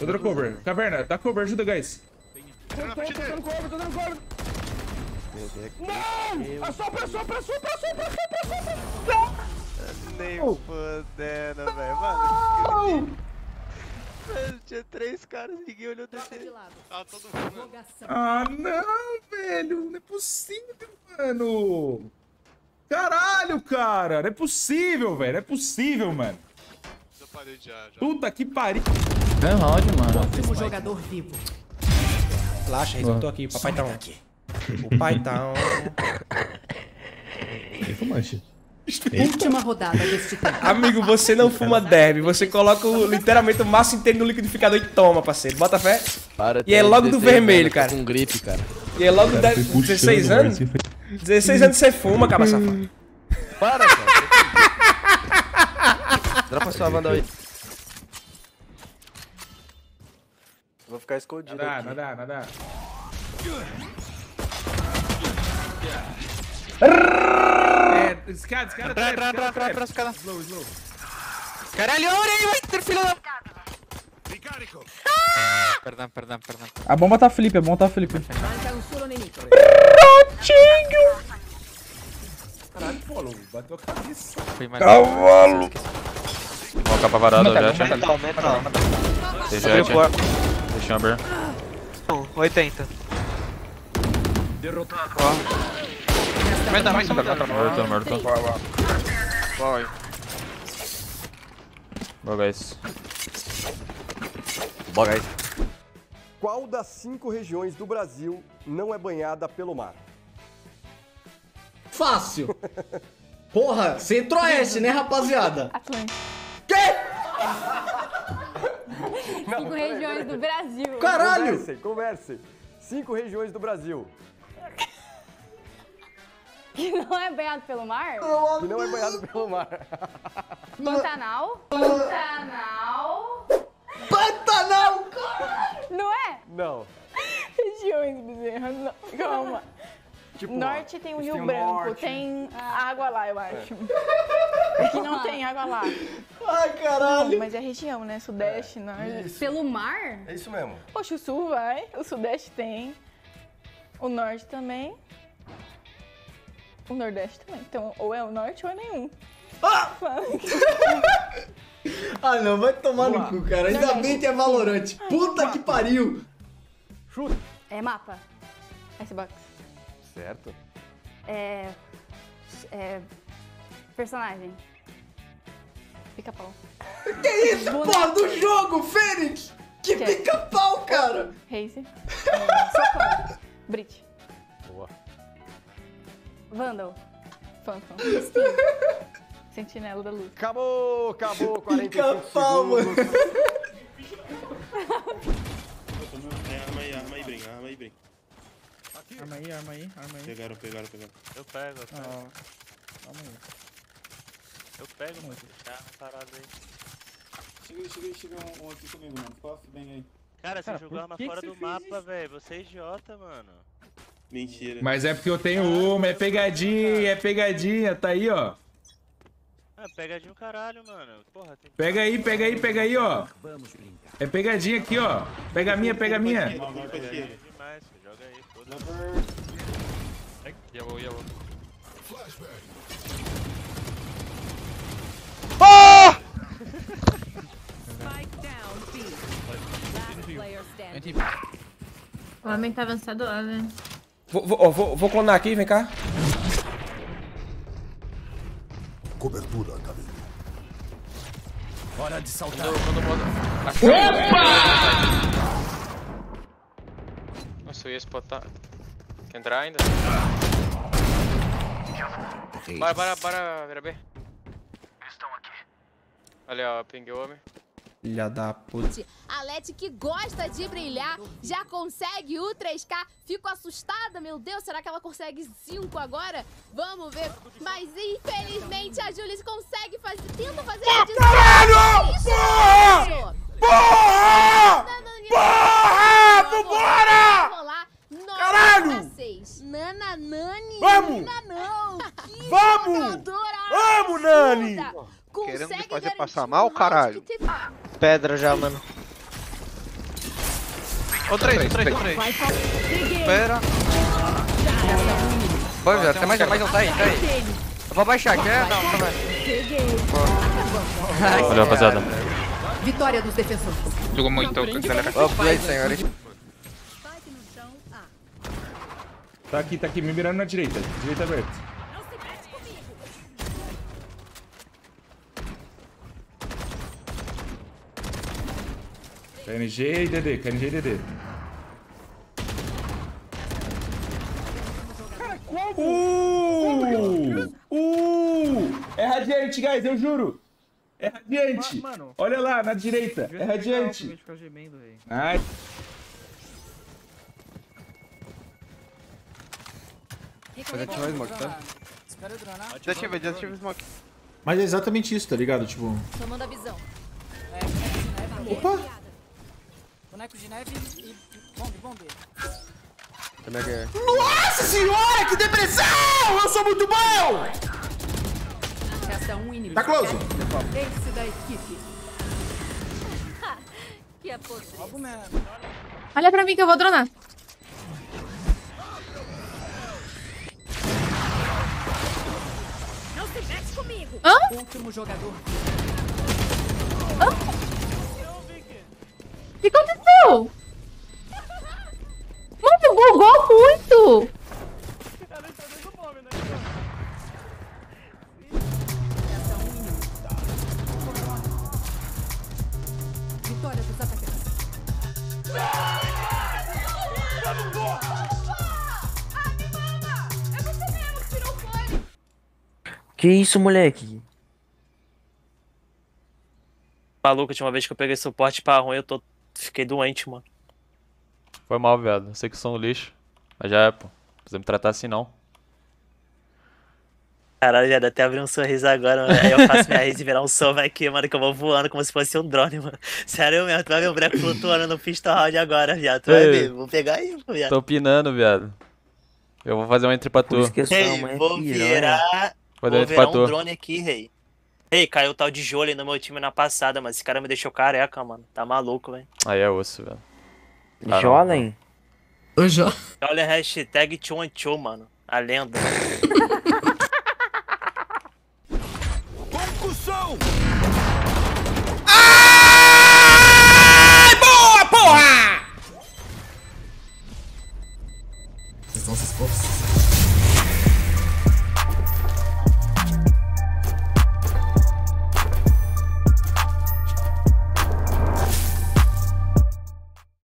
Eu dou cover. Caverna, dá cover, ajuda, guys. Tô, tô, tô dando cover, tô dando cover. Não! Assopra, assopra, assopra, assopra, assopra, assopra. Não! Nem fodendo, velho. Mano, Mano, tinha três caras, ninguém olhou DT. Tá todo mundo. Ah, não, velho. Não é possível, mano. Caralho, cara. Não é possível, velho. Não é possível, mano. Parei já, já. Puta que pariu. É round, mano. Último jogador vivo. Relaxa, Reis, eu tô aqui. Papai tá on. O pai tá on. Última rodada deste tempo. Amigo, você não fuma derby. Você coloca o- literalmente o maço inteiro no liquidificador e toma, parceiro. Bota fé. Para, E é logo do 16 vermelho, cara. Com gripe, cara. E é logo de- 16 anos? 16 anos você fuma, cara safado. Para, cara. Dropa sua banda aí. Vou ficar escondido Nada, aqui. nada, nada. É, esse cara, esse cara Entra, entra, entra, entra, entra, escada. Slow, slow. Caralho, olha aí, vai ter filho da... Perdão, perdão, perdão. A bomba tá flip, a bomba tá flip. Solo nemico. Caralho, bateu a cabeça. Foi mais. Cavalo! Ó, capa varada, já tinha. Mental, mental. Tem jet. Tem chamber. 80. Meta, mais Morto, morto. Vai. Boa, guys. Bora aí. Qual das cinco regiões do Brasil não é banhada pelo mar? Fácil. Porra, centro-oeste, né, rapaziada? Cinco regiões do Brasil. Caralho! Conversem, conversem. Cinco regiões do Brasil Que não é banhado pelo mar? que não é banhado pelo mar. Pantanal. Pantanal. Pantanal! Não é? Não. Regiões, Bezerra. Não. Calma. Tipo, Norte tem o tem Rio o Branco, norte. tem água lá, eu acho. Aqui não tem água lá. Ai, caralho. Mas é região, né? Sudeste, norte. Isso. Pelo mar? É isso mesmo. Poxa, o sul vai, o sudeste tem. O norte também. O nordeste também. Então, ou é o norte ou é nenhum. Fala. Ah, não, vai tomar no Vamos cu, cara. Ainda bem que é Valorante. Puta que pariu. Chuta. É mapa. Icebox. Certo. É. É. Personagem. Pica-pau. Que isso, porra, do jogo, Fênix? Que Que? pica-pau, cara. Raze. É, Socão. Brit. Boa. Vandal. Phantom. Sentinela da luz. Acabou, acabou. 45 Pica-pau, mano. Arma aí, arma aí, arma aí. Pegaram, pegaram, pegaram. Eu pego, eu pego. Ó, calma aí. Eu pego, mano. Deixa parado aí. Chega, chega, chega um, um aqui comigo, mano. Coffee, vem aí. Cara, você Cara, jogou arma fora do mapa, velho. Você é idiota, mano. Mentira. Mas é porque eu tenho uma, é pegadinha, é pegadinha, tá aí, ó. Ah, pegadinho caralho, mano. Porra, tem Pega aí, pega aí, pega aí, ó. É pegadinha aqui, ó. Pega a minha, pega a minha. Demais. Joga aí, Yellow, yellow. Spike down B. Last player standing. O homem tá avançado lá, né? Vou, vou, vou, vou clonar aqui, vem cá. Cobertura, caminho. Nossa, eu ia spotar. Quer entrar ainda? Bora, bora, bora, vira B. Estão aqui. Olha, ó, homem. Filha da puta. A Leti que gosta de brilhar, já consegue o 3K. Fico assustada, meu Deus, será que ela consegue 5 agora? Vamos ver. Mas infelizmente a Julie consegue fazer. Tenta fazer Caralho! Porra! Porra! Porra! Vambora! Caralho! Nana Nani! Vamos! Nana não! Que Vamos! jogadora Vamos, Nani! Um mal, caralho? Pedra já, mano. Ô, três, ô, três, ô, três. Espera. Foi, velho. Tem mais um, mais um. Tá aí, tá aí. Eu vou baixar, quer? Não, não vai. Valeu, rapaziada. Vitória dos defensores. Jogou muito, galera. Ô, play, senhores. Tá aqui, tá aqui, me mirando na direita. Direita aberta. KNG e DD, KNG e DD. Uh! Uh! É radiante, guys, eu juro. É radiante. Mano. Olha lá, na direita. É radiante. Gemendo. Ai. Fazer mais smoke, tá? Desativa, desativa o smoke. Mas é exatamente isso, tá ligado? Tipo. Tomando a visão. Opa! Boneco de neve e bombe, bombe. Como é que é? Nossa senhora, que depressão! Eu sou muito bom! Resta um inimigo. Tá close! Ace da equipe. Que é Olha pra mim que eu vou dronar. Não se mete comigo. Hã? Último jogador. Que aconteceu? Mano, bugou muito. Vitória dos atacantes. Que isso, moleque? Maluco, a última vez que eu peguei suporte pra ruim, eu tô... fiquei doente, mano. Foi mal, viado. Eu sei que sou um lixo. Mas já é, pô. Não precisa me tratar assim, não. Caralho, viado, até abri um sorriso agora, mano. Aí eu faço minha risa e virar um sova aqui, mano, que eu vou voando como se fosse um drone, mano. Sério mesmo, tu vai ver o boneco flutuando no pistol round agora, viado. Tu vai Ei. ver, vou pegar aí, viado. Tô opinando, viado. Eu vou fazer um entre pra tu. Ei, vou virar. Vou Vou dar entre virar um drone aqui, rei. Ei, caiu o tal de Jolie no meu time na passada, mas esse cara me deixou careca, mano. Tá maluco, velho. Aí é osso, velho. Ah. Jolen? O Jó. Olha a hashtag Chuan Chu, mano. A lenda.